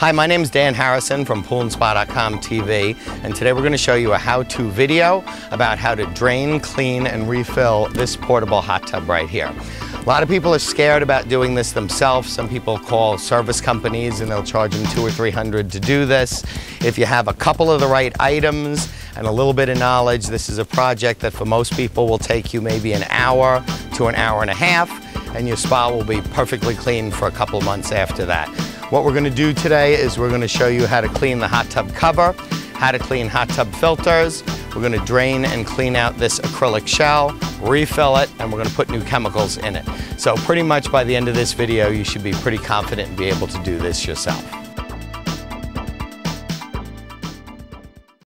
Hi, my name is Dan Harrison from poolandspa.com TV, and today we're going to show you a how-to video about how to drain, clean, and refill this portable hot tub right here. A lot of people are scared about doing this themselves. Some people call service companies and they'll charge them two or three hundred to do this. If you have a couple of the right items and a little bit of knowledge, this is a project that for most people will take you maybe an hour to an hour and a half, and your spa will be perfectly clean for a couple months after that. What we're gonna do today is we're gonna show you how to clean the hot tub cover, how to clean hot tub filters, we're gonna drain and clean out this acrylic shell, refill it, and we're gonna put new chemicals in it. So pretty much by the end of this video, you should be pretty confident and be able to do this yourself.